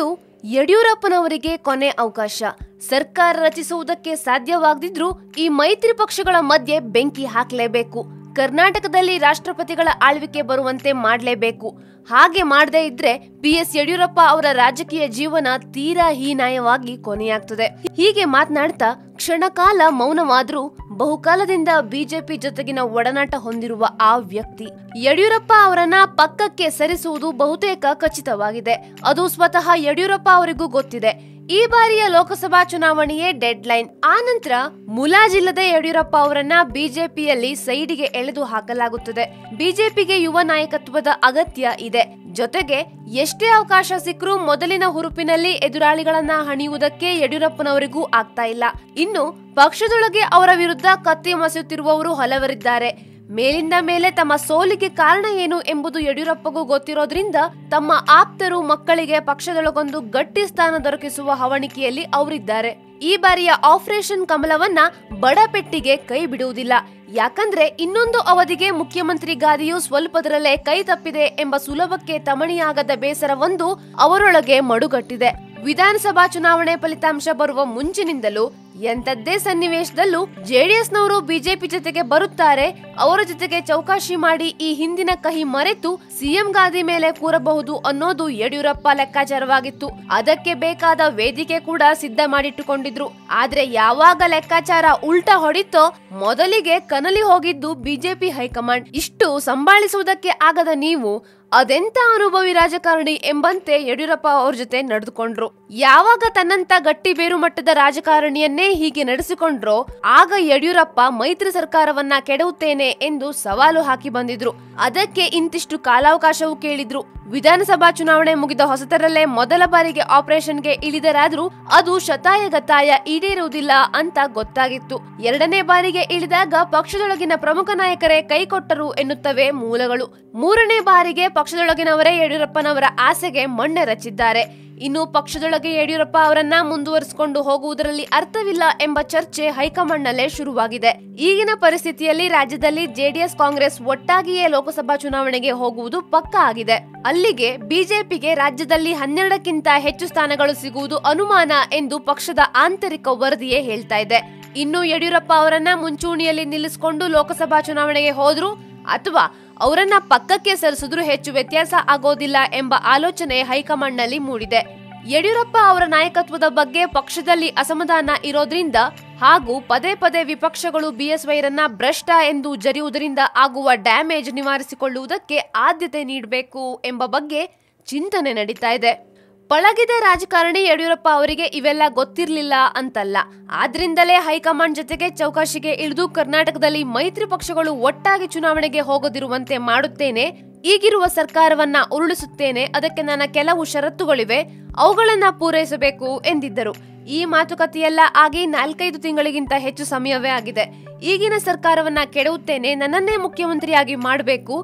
ಇದು ಯಡಿಯೂರಪ್ಪನವರಿಗೆ ಕೊನೆ ಅವಕಾಶ. ಸರ್ಕಾರ ರಚಿಸುವುದಕ್ಕೆ ಸಾಧ್ಯವಾಗದಿದ್ರೂ ಈ ಮೈತ್ರಿ ಪಕ್ಷಗಳ ಮಧ್ಯೆ ಬೆಂಕಿ ಹಾಕಲೇಬೇಕು. ಕರ್ನಾಟಕದಲ್ಲಿ ರಾಷ್ಟ್ರಪತಿಗಳ ಆಳ್ವಿಕೆ ಬರುವಂತೆ ಮಾಡಲೇಬೇಕು. ಹಾಗೆ ಮಾಡದೇ ಇದ್ರೆ ಬಿ ಎಸ್ ಯಡಿಯೂರಪ್ಪ ಅವರ ರಾಜಕೀಯ ಜೀವನ ತೀರಾ ಹೀನಾಯವಾಗಿ ಕೊನೆಯಾಗ್ತದೆ. ಹೀಗೆ ಮಾತನಾಡ್ತಾ ಕ್ಷಣಕಾಲ ಮೌನವಾದರೂ ಬಹುಕಾಲದಿಂದ ಬಿಜೆಪಿ ಜೊತೆಗಿನ ಒಡನಾಟ ಹೊಂದಿರುವ ಆ ವ್ಯಕ್ತಿ ಯಡಿಯೂರಪ್ಪ ಅವರನ್ನ ಪಕ್ಕಕ್ಕೆ ಸರಿಸುವುದು ಬಹುತೇಕ ಖಚಿತವಾಗಿದೆ. ಅದು ಸ್ವತಃ ಯಡಿಯೂರಪ್ಪ ಅವರಿಗೂ ಗೊತ್ತಿದೆ. ಈ ಬಾರಿಯ ಲೋಕಸಭಾ ಚುನಾವಣೆಯೇ ಡೆಡ್ ಲೈನ್ ಆ ನಂತರ ಮುಲಾಜಿಲ್ಲದೆ ಯಡಿಯೂರಪ್ಪ ಅವರನ್ನ ಬಿಜೆಪಿಯಲ್ಲಿ ಸೈಡಿಗೆ ಎಳೆದು ಹಾಕಲಾಗುತ್ತದೆ. ಬಿಜೆಪಿಗೆ ಯುವ ನಾಯಕತ್ವದ ಅಗತ್ಯ ಇದೆ. ಜೊತೆಗೆ ಎಷ್ಟೇ ಅವಕಾಶ ಸಿಕ್ಕರೂ ಮೊದಲಿನ ಹುರುಪಿನಲ್ಲಿ ಎದುರಾಳಿಗಳನ್ನ ಹಣಿಯುವುದಕ್ಕೆ ಯಡಿಯೂರಪ್ಪನವರಿಗೂ ಆಗ್ತಾ ಇಲ್ಲ. ಇನ್ನು ಪಕ್ಷದೊಳಗೆ ಅವರ ವಿರುದ್ಧ ಕತ್ತಿ ಮಸೆಯುತ್ತಿರುವವರು ಹಲವರಿದ್ದಾರೆ. ಮೇಲಿಂದ ಮೇಲೆ ತಮ್ಮ ಸೋಲಿಗೆ ಕಾರಣ ಏನು ಎಂಬುದು ಯಡಿಯೂರಪ್ಪಗೂ ಗೊತ್ತಿರೋದ್ರಿಂದ ತಮ್ಮ ಆಪ್ತರು ಮಕ್ಕಳಿಗೆ ಪಕ್ಷದೊಳಗೊಂದು ಗಟ್ಟಿ ಸ್ಥಾನ ದೊರಕಿಸುವ ಹವಣಿಕೆಯಲ್ಲಿ ಅವರಿದ್ದಾರೆ. ಈ ಬಾರಿಯ ಆಪರೇಷನ್ ಕಮಲವನ್ನ ಬಡಪೆಟ್ಟಿಗೆ ಕೈ ಬಿಡುವುದಿಲ್ಲ. ಯಾಕಂದ್ರೆ ಇನ್ನೊಂದು ಅವಧಿಗೆ ಮುಖ್ಯಮಂತ್ರಿ ಗಾದಿಯು ಸ್ವಲ್ಪದರಲ್ಲೇ ಕೈ ತಪ್ಪಿದೆ ಎಂಬ ಸುಲಭಕ್ಕೆ ತಮಣಿಯಾಗದ ಬೇಸರವೊಂದು ಅವರೊಳಗೆ ಮಡುಗಟ್ಟಿದೆ. ವಿಧಾನಸಭಾ ಚುನಾವಣೆ ಫಲಿತಾಂಶ ಬರುವ ಮುಂಚಿನಿಂದಲೂ ಎಂತದ್ದೇ ಸನ್ನಿವೇಶದಲ್ಲೂ ಜೆಡಿಎಸ್ನವರು ಬಿಜೆಪಿ ಜೊತೆಗೆ ಬರುತ್ತಾರೆ, ಅವರ ಜೊತೆಗೆ ಚೌಕಾಶಿ ಮಾಡಿ ಈ ಹಿಂದಿನ ಕಹಿ ಮರೆತು ಸಿಎಂ ಗಾದಿ ಮೇಲೆ ಕೂರಬಹುದು ಅನ್ನೋದು ಯಡಿಯೂರಪ್ಪ ಲೆಕ್ಕಾಚಾರವಾಗಿತ್ತು. ಅದಕ್ಕೆ ಬೇಕಾದ ವೇದಿಕೆ ಕೂಡ ಸಿದ್ಧ ಮಾಡಿಟ್ಟುಕೊಂಡಿದ್ರು. ಆದ್ರೆ ಯಾವಾಗ ಲೆಕ್ಕಾಚಾರ ಉಲ್ಟಾ ಹೊಡಿತೋ ಮೊದಲಿಗೆ ಕನಲಿ ಹೋಗಿದ್ದು ಬಿಜೆಪಿ ಹೈಕಮಾಂಡ್. ಇಷ್ಟು ಸಂಭಾಳಿಸುವುದಕ್ಕೆ ಆಗದ ನೀವು ಅದೆಂತ ಅನುಭವಿ ರಾಜಕಾರಣಿ ಎಂಬಂತೆ ಯಡಿಯೂರಪ್ಪ ಅವ್ರ ಜೊತೆ ನಡೆದುಕೊಂಡ್ರು? ಯಾವಾಗ ತನ್ನಂತ ಗಟ್ಟಿ ಬೇರು ಮಟ್ಟದ ರಾಜಕಾರಣಿಯನ್ನೇ ಹೀಗೆ ನಡೆಸಿಕೊಂಡ್ರೋ, ಆಗ ಯಡಿಯೂರಪ್ಪ ಮೈತ್ರಿ ಸರ್ಕಾರವನ್ನ ಕೆಡವುತ್ತೇನೆ ಎಂದು ಸವಾಲು ಹಾಕಿ ಬಂದಿದ್ರು. ಅದಕ್ಕೆ ಇಂತಿಷ್ಟು ಕಾಲಾವಕಾಶವೂ ಕೇಳಿದ್ರು. ವಿಧಾನಸಭಾ ಚುನಾವಣೆ ಮುಗಿದ ಹೊಸತರಲ್ಲೇ ಮೊದಲ ಬಾರಿಗೆ ಆಪರೇಷನ್ಗೆ ಇಳಿದರಾದ್ರೂ ಅದು ಶತಾಯ ಗತಾಯ ಈಡೇರುವುದಿಲ್ಲ ಅಂತ ಗೊತ್ತಾಗಿತ್ತು. ಎರಡನೇ ಬಾರಿಗೆ ಇಳಿದಾಗ ಪಕ್ಷದೊಳಗಿನ ಪ್ರಮುಖ ನಾಯಕರೇ ಕೈಕೊಟ್ಟರು ಎನ್ನುತ್ತವೆ ಮೂಲಗಳು. ಮೂರನೇ ಬಾರಿಗೆ ಪಕ್ಷದೊಳಗಿನವರೇ ಯಡಿಯೂರಪ್ಪನವರ ಆಸೆಗೆ ಮಣ್ಣೆ ರಚಿದ್ದಾರೆ. ಇನ್ನು ಪಕ್ಷದೊಳಗೆ ಯಡಿಯೂರಪ್ಪ ಅವರನ್ನ ಮುಂದುವರಿಸಿಕೊಂಡು ಹೋಗುವುದರಲ್ಲಿ ಅರ್ಥವಿಲ್ಲ ಎಂಬ ಚರ್ಚೆ ಹೈಕಮಾಂಡ್ನಲ್ಲೇ ಶುರುವಾಗಿದೆ. ಈಗಿನ ಪರಿಸ್ಥಿತಿಯಲ್ಲಿ ರಾಜ್ಯದಲ್ಲಿ ಜೆಡಿಎಸ್ ಕಾಂಗ್ರೆಸ್ ಒಟ್ಟಾಗಿಯೇ ಲೋಕಸಭಾ ಚುನಾವಣೆಗೆ ಹೋಗುವುದು ಪಕ್ಕಾ ಆಗಿದೆ. ಅಲ್ಲಿಗೆ ಬಿಜೆಪಿಗೆ ರಾಜ್ಯದಲ್ಲಿ ಹನ್ನೆರಡಕ್ಕಿಂತ ಹೆಚ್ಚು ಸ್ಥಾನಗಳು ಸಿಗುವುದು ಅನುಮಾನ ಎಂದು ಪಕ್ಷದ ಆಂತರಿಕ ವರದಿಯೇ ಹೇಳ್ತಾ ಇದೆ. ಇನ್ನು ಯಡಿಯೂರಪ್ಪ ಅವರನ್ನ ಮುಂಚೂಣಿಯಲ್ಲಿ ನಿಲ್ಲಿಸಿಕೊಂಡು ಲೋಕಸಭಾ ಚುನಾವಣೆಗೆ ಹೋದ್ರು ಅಥವಾ ಅವರನ್ನ ಪಕ್ಕಕ್ಕೆ ಸರಿಸಿದ್ರೂ ಹೆಚ್ಚು ವ್ಯತ್ಯಾಸ ಆಗೋದಿಲ್ಲ ಎಂಬ ಆಲೋಚನೆ ಹೈಕಮಾಂಡ್ನಲ್ಲಿ ಮೂಡಿದೆ. ಯಡಿಯೂರಪ್ಪ ಅವರ ನಾಯಕತ್ವದ ಬಗ್ಗೆ ಪಕ್ಷದಲ್ಲಿ ಅಸಮಾಧಾನ ಇರೋದ್ರಿಂದ ಹಾಗೂ ಪದೇ ಪದೇ ವಿಪಕ್ಷಗಳು ಬಿಎಸ್ವೈರನ್ನ ಭ್ರಷ್ಟ ಎಂದು ಜರಿಯುವುದರಿಂದ ಆಗುವ ಡ್ಯಾಮೇಜ್ ನಿವಾರಿಸಿಕೊಳ್ಳುವುದಕ್ಕೆ ಆದ್ಯತೆ ನೀಡಬೇಕು ಎಂಬ ಬಗ್ಗೆ ಚಿಂತನೆ ನಡೀತಾ ಇದೆ. ಪಳಗಿದ ರಾಜಕಾರಣಿ ಯಡಿಯೂರಪ್ಪ ಅವರಿಗೆ ಇವೆಲ್ಲ ಗೊತ್ತಿರಲಿಲ್ಲ ಅಂತಲ್ಲ. ಆದ್ರಿಂದಲೇ ಹೈಕಮಾಂಡ್ ಜೊತೆಗೆ ಚೌಕಾಶಿಗೆ ಇಳಿದು ಕರ್ನಾಟಕದಲ್ಲಿ ಮೈತ್ರಿ ಪಕ್ಷಗಳು ಒಟ್ಟಾಗಿ ಚುನಾವಣೆಗೆ ಹೋಗದಿರುವಂತೆ ಮಾಡುತ್ತೇನೆ, ಈಗಿರುವ ಸರ್ಕಾರವನ್ನ ಉರುಳಿಸುತ್ತೇನೆ, ಅದಕ್ಕೆ ನನ್ನ ಕೆಲವು ಷರತ್ತುಗಳಿವೆ, ಅವುಗಳನ್ನ ಪೂರೈಸಬೇಕು ಎಂದಿದ್ದರು. ಈ ಮಾತುಕತೆಯೆಲ್ಲ ಆಗಿ ನಾಲ್ಕೈದು ತಿಂಗಳಿಗಿಂತ ಹೆಚ್ಚು ಸಮಯವೇ ಆಗಿದೆ. ಈಗಿನ ಸರ್ಕಾರವನ್ನ ಕೆಡವುತ್ತೇನೆ, ನನ್ನನ್ನೇ ಮುಖ್ಯಮಂತ್ರಿಯಾಗಿ ಮಾಡಬೇಕು,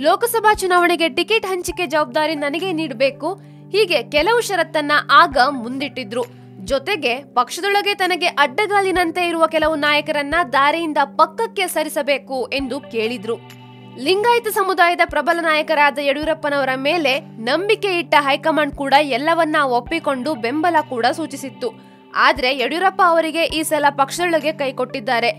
ಲೋಕಸಭಾ ಚುನಾವಣೆಗೆ ಟಿಕೆಟ್ ಹಂಚಿಕೆ ಜವಾಬ್ದಾರಿ ನನಗೆ ನೀಡಬೇಕು ಹೀಗೆ ಕೆಲವು ಷರತ್ತನ್ನ ಆಗ ಮುಂದಿಟ್ಟಿದ್ರು. ಜೊತೆಗೆ ಪಕ್ಷದೊಳಗೆ ತನಗೆ ಅಡ್ಡಗಾಲಿನಂತೆ ಇರುವ ಕೆಲವು ನಾಯಕರನ್ನ ದಾರಿಯಿಂದ ಪಕ್ಕಕ್ಕೆ ಸರಿಸಬೇಕು ಎಂದು ಕೇಳಿದ್ರು. ಲಿಂಗಾಯತ ಸಮುದಾಯದ ಪ್ರಬಲ ನಾಯಕರಾದ ಯಡಿಯೂರಪ್ಪನವರ ಮೇಲೆ ನಂಬಿಕೆ ಇಟ್ಟ ಹೈಕಮಾಂಡ್ ಕೂಡ ಎಲ್ಲವನ್ನ ಒಪ್ಪಿಕೊಂಡು ಬೆಂಬಲ ಕೂಡ ಸೂಚಿಸಿತ್ತು. ಆದ್ರೆ ಯಡಿಯೂರಪ್ಪ ಅವರಿಗೆ ಈ ಸಲ ಪಕ್ಷದೊಳಗೆ ಕೈಕೊಟ್ಟಿದ್ದಾರೆ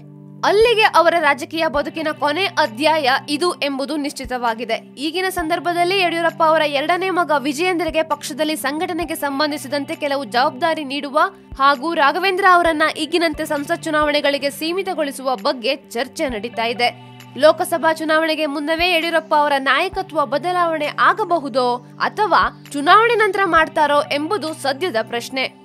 ಅಲ್ಲಿಗೆ ಅವರ ರಾಜಕೀಯ ಬದುಕಿನ ಕೊನೆ ಅಧ್ಯಾಯ ಇದು ಎಂಬುದು ನಿಶ್ಚಿತವಾಗಿದೆ. ಈಗಿನ ಸಂದರ್ಭದಲ್ಲಿ ಯಡಿಯೂರಪ್ಪ ಅವರ ಎರಡನೇ ಮಗ ವಿಜಯೇಂದ್ರಗೆ ಪಕ್ಷದಲ್ಲಿ ಸಂಘಟನೆಗೆ ಸಂಬಂಧಿಸಿದಂತೆ ಕೆಲವು ಜವಾಬ್ದಾರಿ ನೀಡುವ ಹಾಗೂ ರಾಘವೇಂದ್ರ ಅವರನ್ನ ಈಗಿನಂತೆ ಸಂಸತ್ ಚುನಾವಣೆಗಳಿಗೆ ಸೀಮಿತಗೊಳಿಸುವ ಬಗ್ಗೆ ಚರ್ಚೆ ನಡೀತಾ ಇದೆ. ಲೋಕಸಭಾ ಚುನಾವಣೆಗೆ ಮುನ್ನವೇ ಯಡಿಯೂರಪ್ಪ ಅವರ ನಾಯಕತ್ವ ಬದಲಾವಣೆ ಆಗಬಹುದೋ ಅಥವಾ ಚುನಾವಣೆ ನಂತರ ಮಾಡ್ತಾರೋ ಎಂಬುದು ಸದ್ಯದ ಪ್ರಶ್ನೆ.